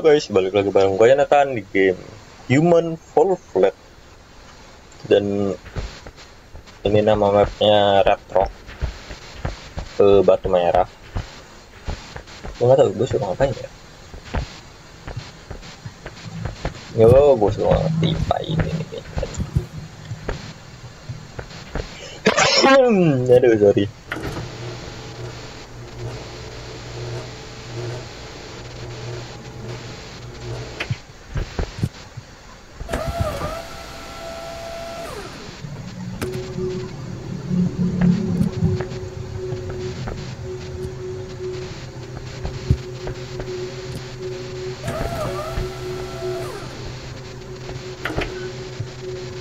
Halo guys, balik lagi bareng gue Nathan di game Human Fall Flat. Dan ini nama mapnya Red Rock ke Batu Merah. Gue gak tau gue suruh ngapain ya? Yo, gue suruh ngapain ini Aduh, sorry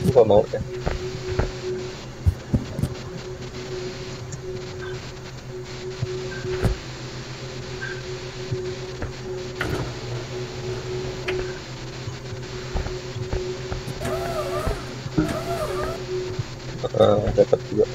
gua mau ya uh, dapat juga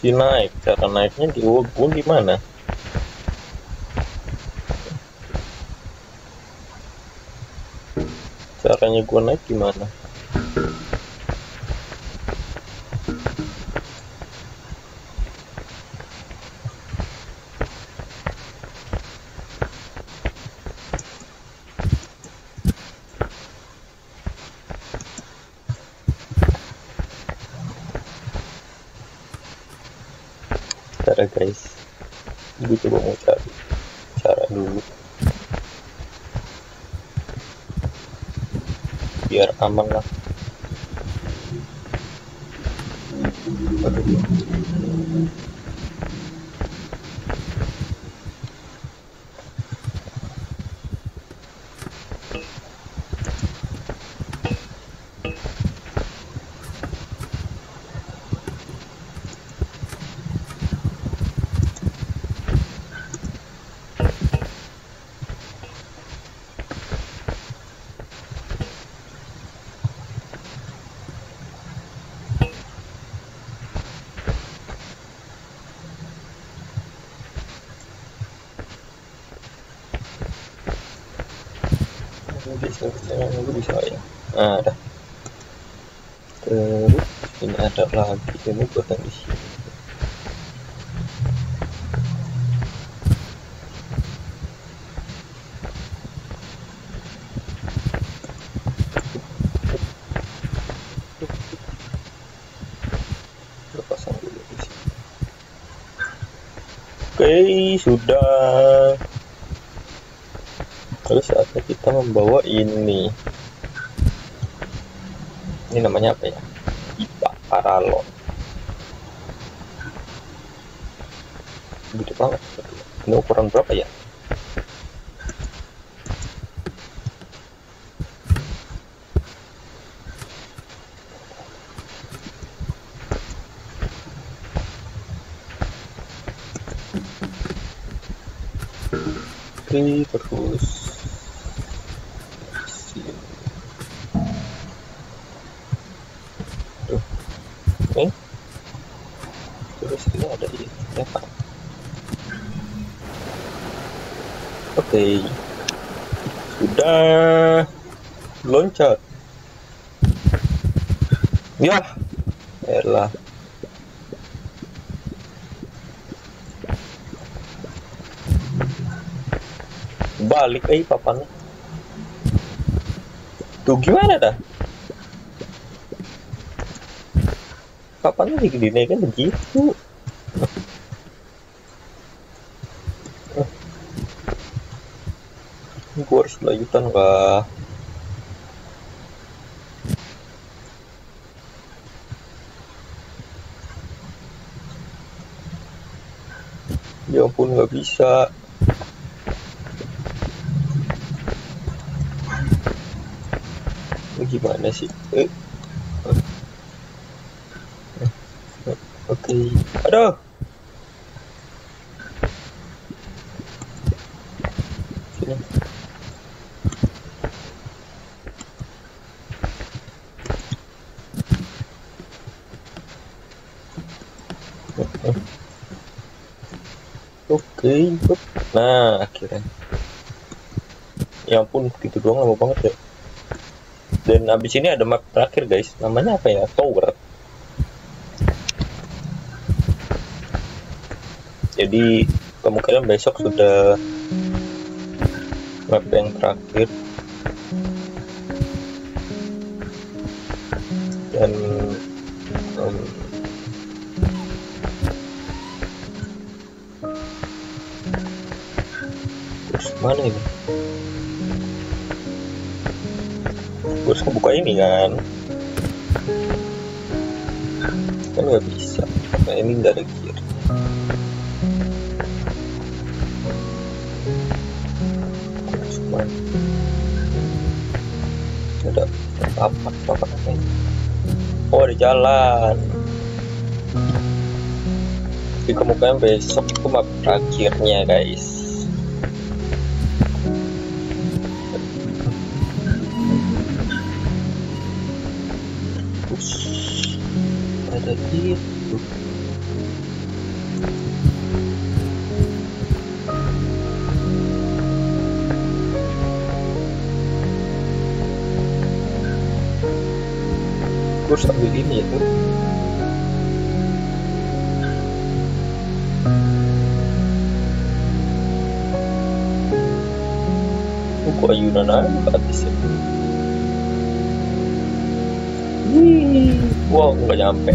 mesti naik cara naiknya di gue gimana caranya gue naik gimana cara guys gue coba mau cari cara dulu biar aman bisa bisa nunggu bisa ya nah ada terus ini ada lagi. Ini buatan di sini. Pasang dulu di sini. Oke sudah Terus saatnya kita membawa ini. Ini namanya apa ya? IPA paralon. Gede banget. Ini ukuran berapa ya? Terus Oke. Terus ini ada di apa? Oke. Sudah loncat. Ya. Elah. Balik eh papannya. Tuh gimana dah? kapan lagi dinaikkan begitu gue harus lanjutan kah bisa gimana sih eh. eh? eh okay. Aduh Oke, nah akhirnya. Ya ampun, gitu doang lama banget ya. Dan abis ini ada map terakhir guys, namanya apa ya? Tower. Jadi kemungkinan besok sudah map yang terakhir. Harus buka ini kan? Kan nggak bisa. Karena ini nggak ada gear. Cuma ada apa apa apa Oh ada jalan. Tapi kemungkinan besok itu map terakhirnya guys. Wow, nggak nyampe.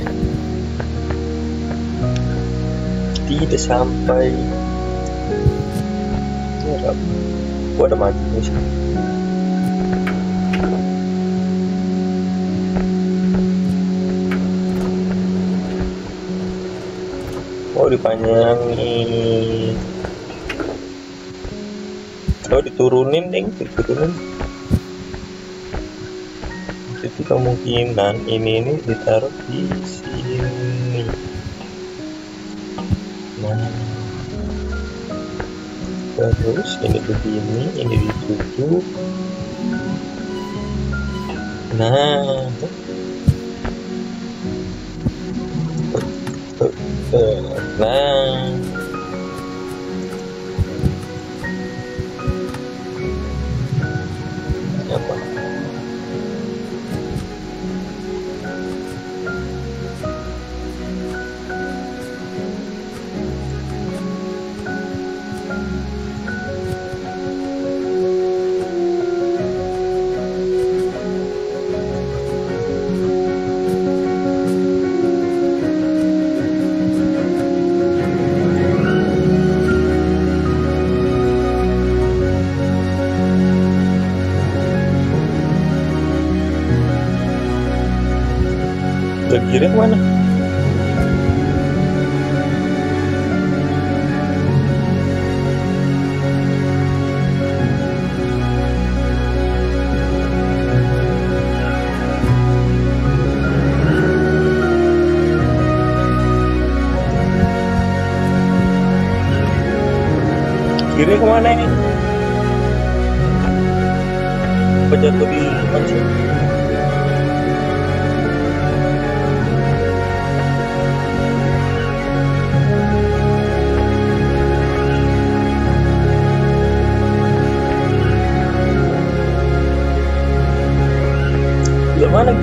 Tidak sampai. Ya, gua ada maju sih. Oh dipanjangin. Oh diturunin ding, diturunin. Kemungkinan ini ini ditaruh di sini. Nah, terus ini begini, ini ditutup. Nah. Terkirim mana?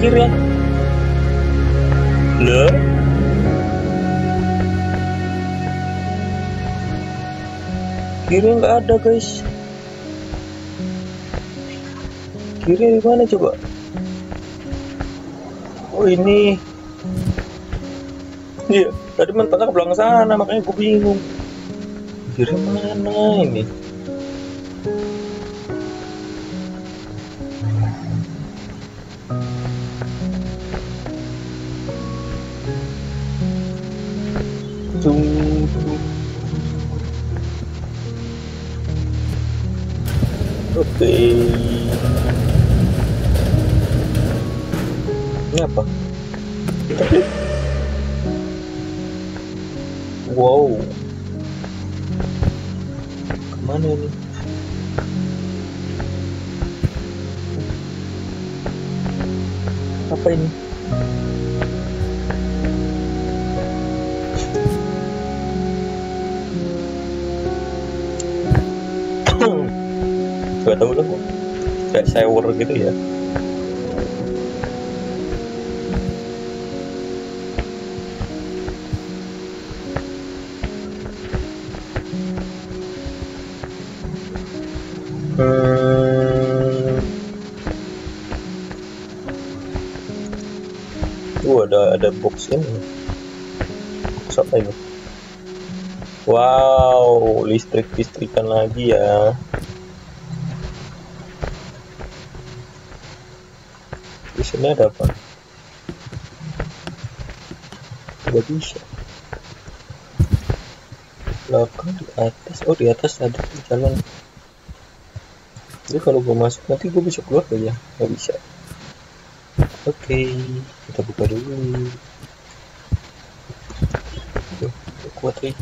Mana kiri? Lah? Kiri nggak ada guys. Kiri di mana coba? Oh ini. Iya, tadi mentangnya ke belakang sana makanya gue bingung. Kiri mana ini? Ke mana ini apa ini? Gak tahu lah kayak shower gitu ya Uh, ada ada box ini. Box apa ini? Wow, listrik listrikan lagi ya. Di sini ada apa? Tidak bisa. Belakang di atas. Oh di atas ada jalan. Jadi kalau gue masuk nanti gue bisa keluar gak ya? Gak bisa. Oke, kita buka dulu. Tuh, kuat nih.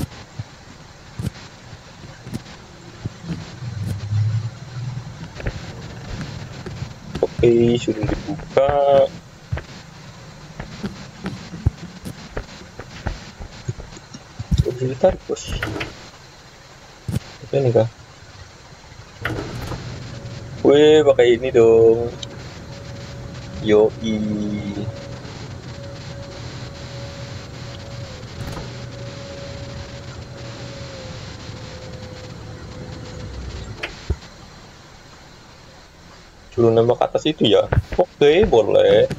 Oke, sudah dibuka. Bisa ditarik bos. Apa ini kah? Wih, pakai ini dong. Yoi. Suruh nembak ke atas itu ya? Oke, boleh.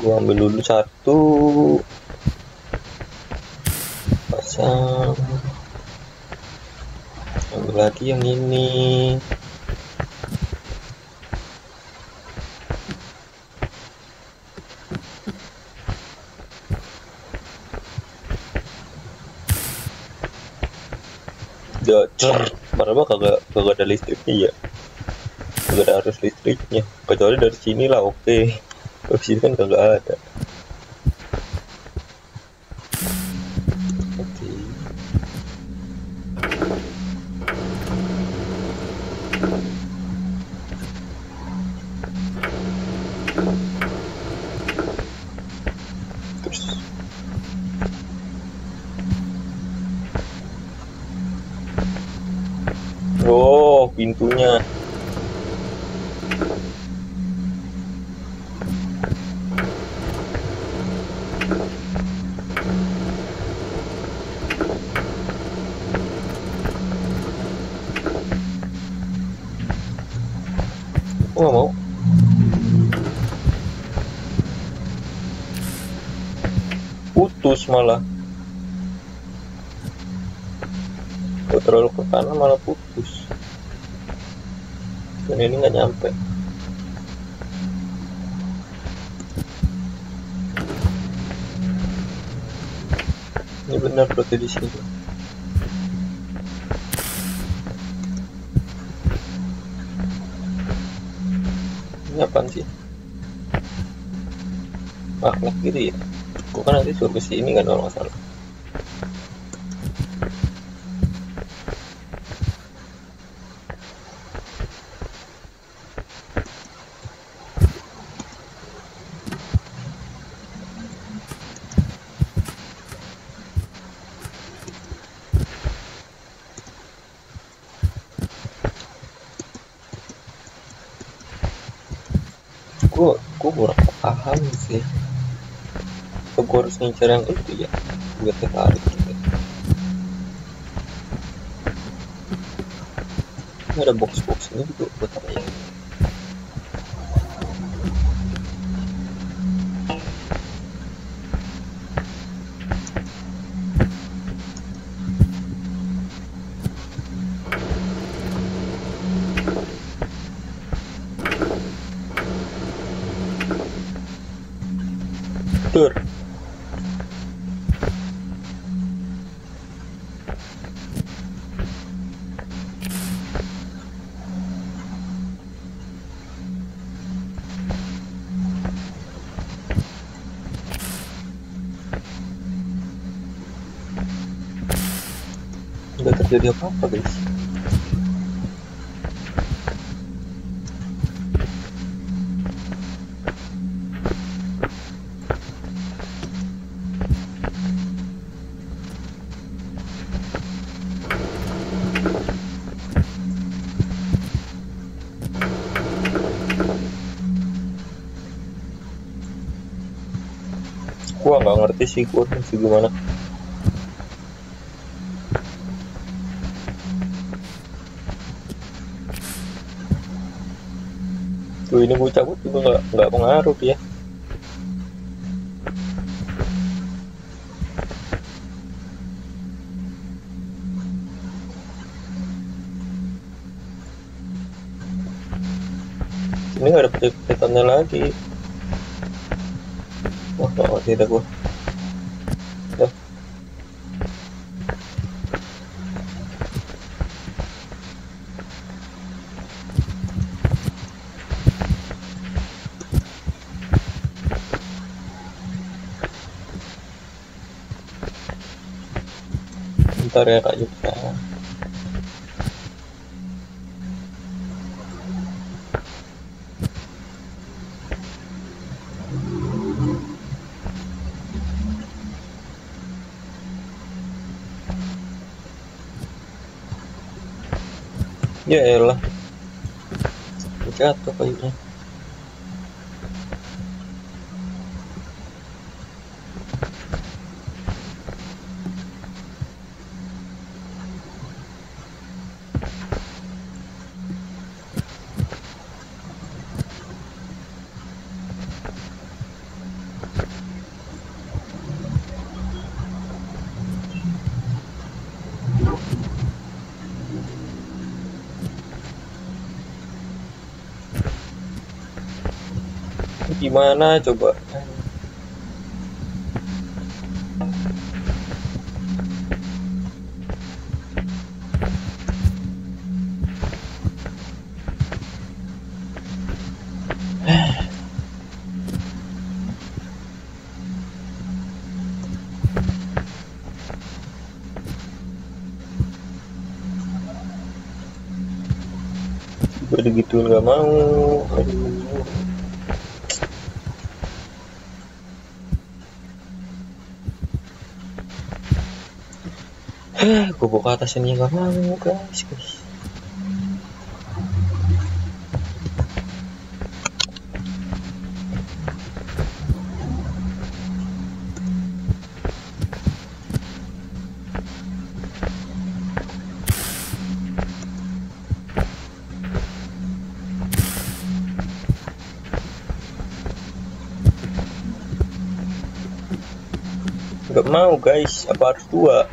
Gua ambil dulu satu. Pasang. Ambil lagi yang ini. padahal mah kagak kagak ada listriknya ya kagak ada arus listriknya kecuali dari sini lah oke okay. dari sini kan kagak ada Oh, nggak mau. Putus malah. Kalau terlalu ke kanan malah putus. Dan ini nggak nyampe. Ini benar berarti di sini. Ini apaan sih? Magnet gitu ya? Gua kan nanti suruh ke sini kan kalau nggak salah. Gue gue kurang paham sih. Gue harus ngincar yang itu ya? Gue tertarik gitu. Ini ada box box ini juga buat apa ya terjadi apa-apa guys. Gua nggak ngerti sih gua sih gimana ini gua cabut juga nggak nggak pengaruh ya ini nggak ada petik-petikannya lagi. Wah nggak ngerti dah Bentar ya Kak Yuka. Ya elah. Jatuh kayaknya. Gimana coba? Gue digituin gak mau. Aduh. Gue buka atas ini gak mau guys guys Gak mau guys, apa harus dua?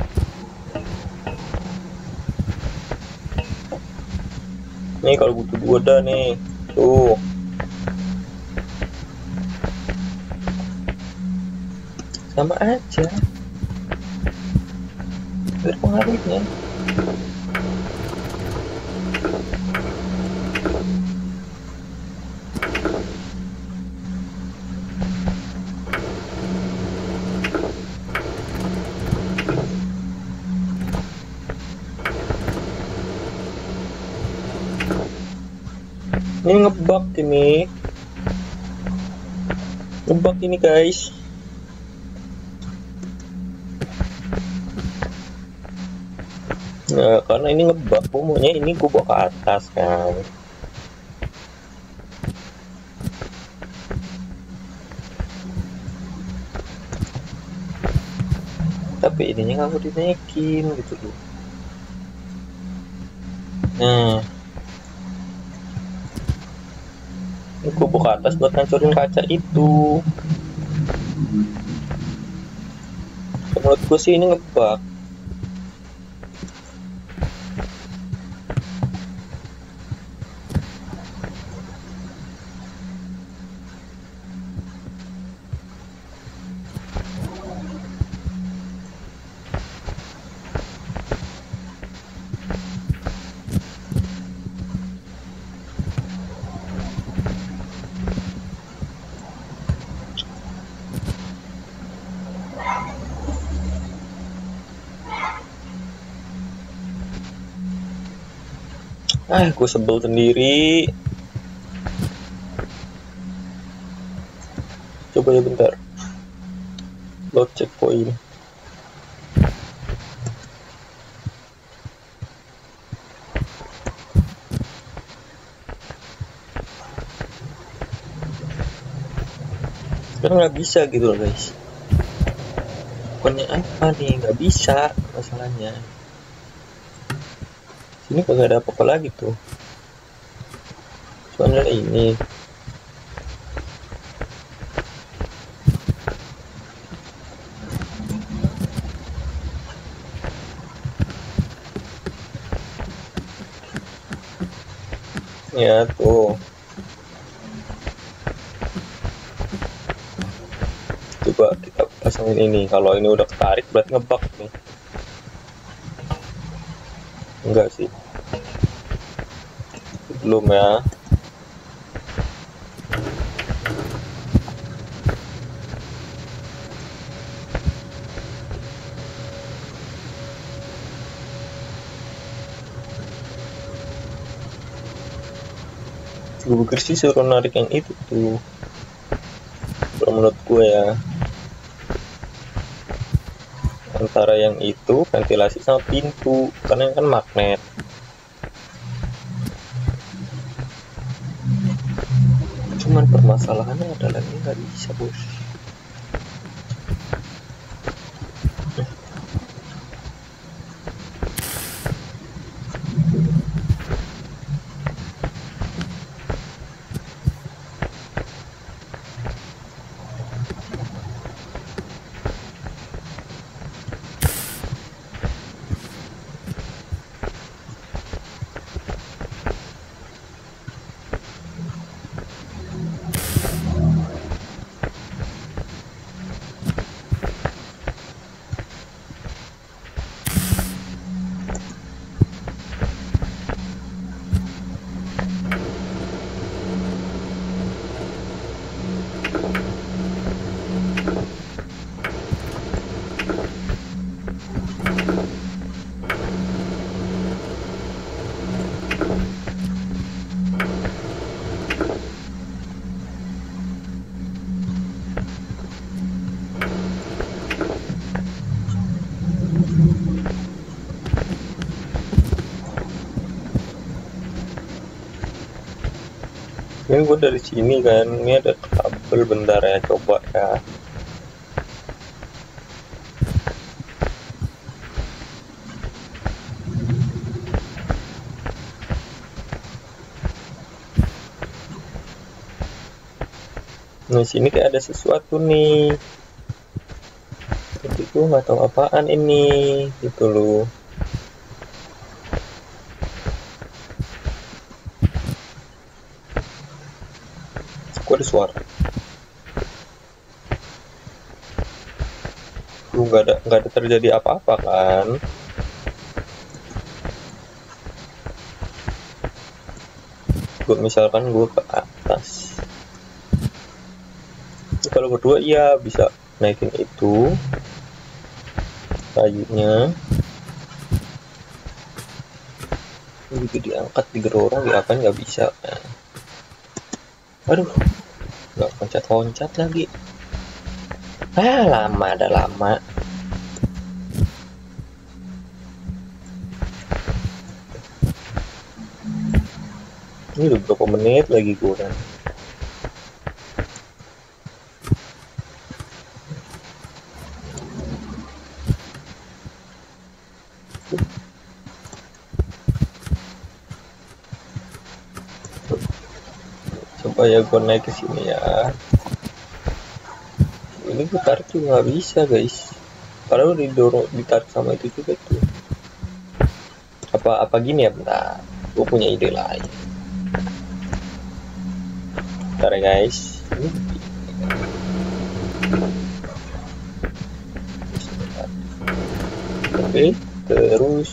Nih kalau butuh dua dah nih. Tuh. Sama aja. Berpengaruhnya. Ini ngebug ini. Ngebug ini guys. Nah, karena ini ngebug, umumnya ini gue bawa ke atas kan. Tapi ininya nggak mau dinaikin gitu loh. Nah, gue buka atas buat ngancurin kaca itu. Menurut gue sih ini ngebug ah gue sebel sendiri. Coba ya bentar. Load checkpoint. Kan nggak bisa gitu loh guys. Bukannya apa nih? Nggak bisa masalahnya sini kagak ada apa-apa lagi tuh? Soalnya ini. Ya tuh. Coba kita pasangin ini. Kalau ini udah ketarik berarti ngebug nih enggak sih. Belum ya. Gue pikir sih suruh narik yang itu tuh. Kalau menurut gue ya antara yang itu ventilasi sama pintu. Karena kan magnet. Cuman permasalahannya adalah ini nggak bisa bos ini gue dari sini kan ini ada kabel bentar ya coba ya. Nah sini kayak ada sesuatu nih. Gue nggak tahu apaan ini gitu loh kok ada suara lu nggak ada nggak ada terjadi apa-apa kan? Gue misalkan gue ke atas. Kalau berdua iya bisa naikin itu. Kayunya begitu diangkat digerorong ya kan nggak bisa aduh. nggak loncat-loncat lagi. Ah lama ada lama. Ini udah berapa menit lagi gue coba ya gue naik ke sini ya. Ini gue tarik juga nggak bisa guys. Padahal didorong ditarik sama itu juga tuh. Apa apa gini ya? Bentar. Gue punya ide lain. Bentar ya guys. Oke terus.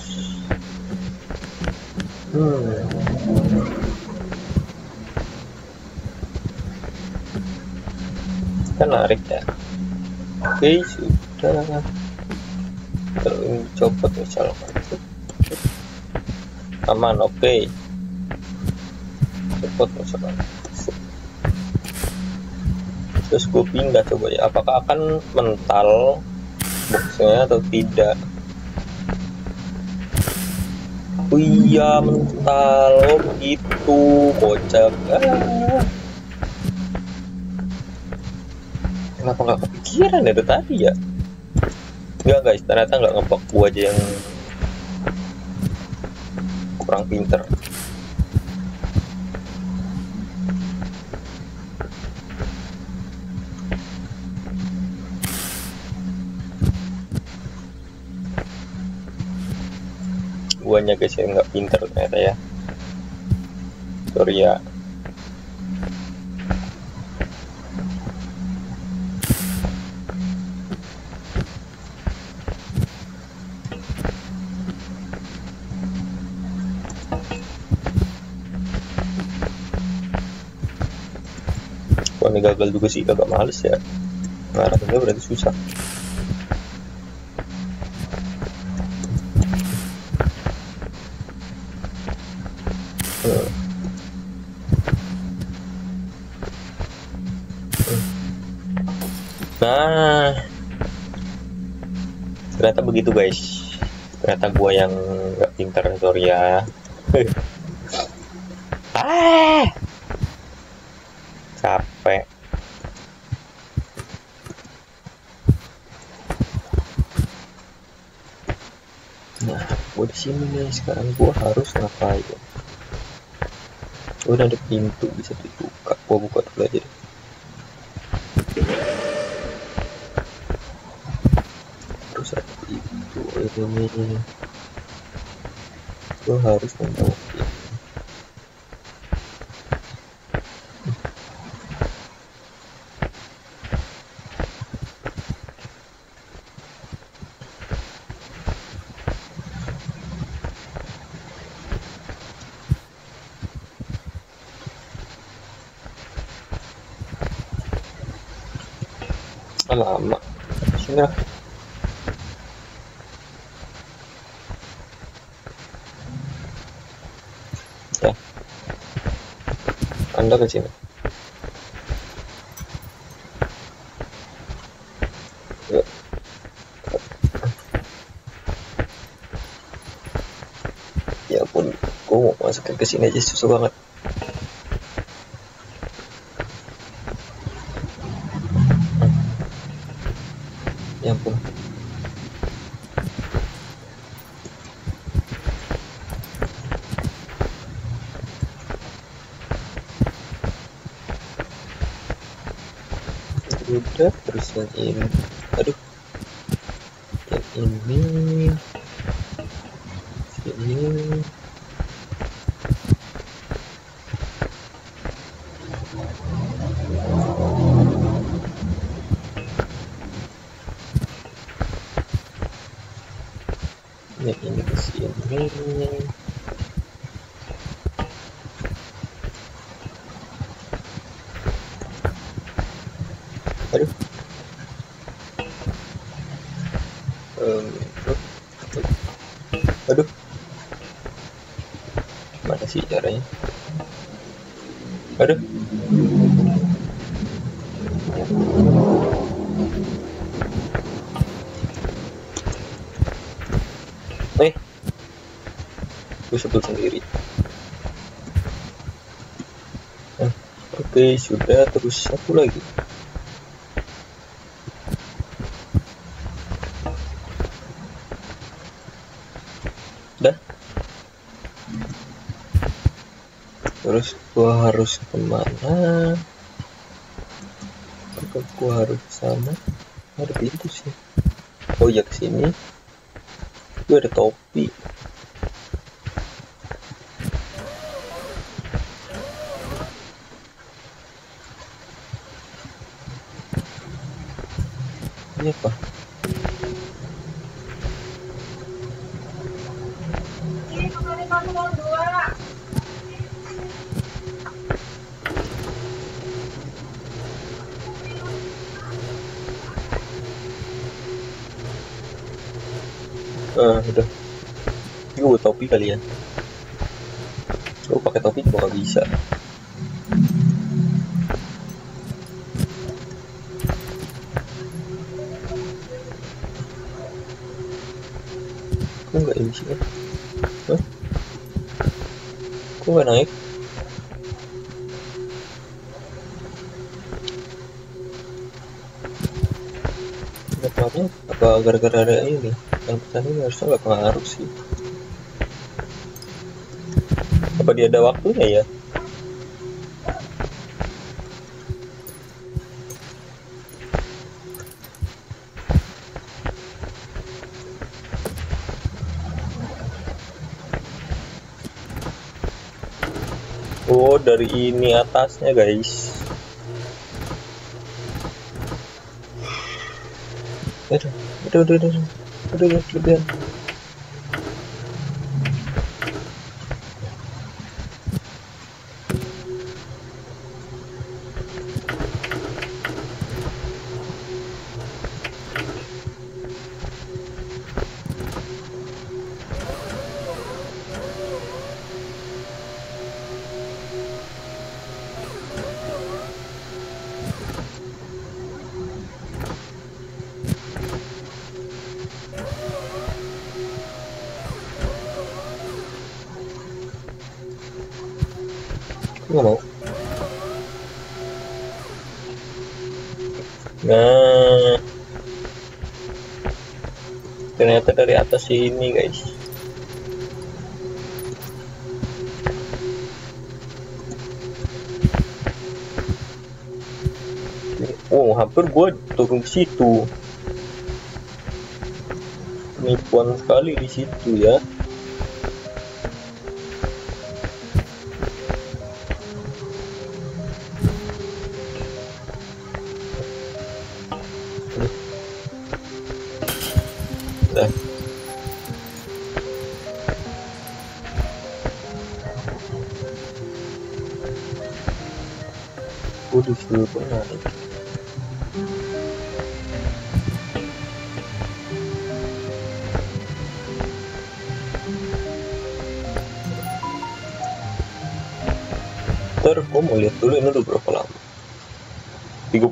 Hmm narik ya. Oke sudah kalau ini copot misalkan aman oke. Cepet misalkan terus gue pindah coba ya. Apakah akan mental boxnya atau tidak? Oh iya mental. Oh gitu. Kocak. Ah. Kenapa nggak kepikiran ya tadi ya Enggak guys, ternyata nggak ngebug gua aja yang kurang pinter. Guanya guys yang nggak pinter ternyata ya. Sorry ya. Gagal juga sih, kagak males ya. Ngarahinnya berarti susah. Nah, ternyata begitu guys. Ternyata gua yang nggak pintar sorry ya. ah, Nah, gua di sini nih sekarang gua harus ngapain? Udah ada pintu bisa dibuka. Gua buka dulu aja. deh. Terus ada pintu ini. Gua harus membawa. Ah, lama. Sini lah. Ya. Anda ke sini. Ya. Ampun, gue mau masukin ke sini aja susah banget. Ya ampun. Udah terus yang ini. Aduh. Yang ini. Sini. Yang ini ke sini. Aduh. Em, aduh. Gimana sih caranya? Aduh. Eh. Gue sebut sendiri. Nah, Oke, sudah terus satu lagi. Dah. Terus gua harus ke mana? Apakah gua harus ke sana? Ada pintu sih. Oh iya ke sini. Gue ada topi. Ini apa? uh, udah. Ini gue topi kali ya. Gue pakai topi juga gak bisa. Kok nggak MC ya Hah? kok nggak naik? Kenapa apa gara-gara ada ini. Yang pertandingan harusnya nggak pengaruh sih. Apa dia ada waktunya ya? Oh, dari ini atasnya, guys. Aduh, aduh, aduh, aduh, aduh, aduh, ternyata dari atas ini, guys. Oh, hampir gue turun ke situ. Penipuan sekali di situ ya.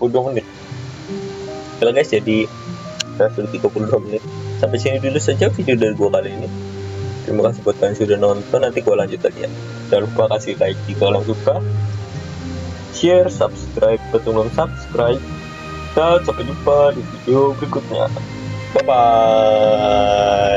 32 menit. Oke guys jadi Saya sudah 32 menit. Sampai sini dulu saja video dari gue kali ini. Terima kasih buat kalian sudah nonton. Nanti gue lanjut lagi ya. Jangan lupa kasih like jika kalian suka. Share, subscribe, betul subscribe? Dan sampai jumpa di video berikutnya. Bye-bye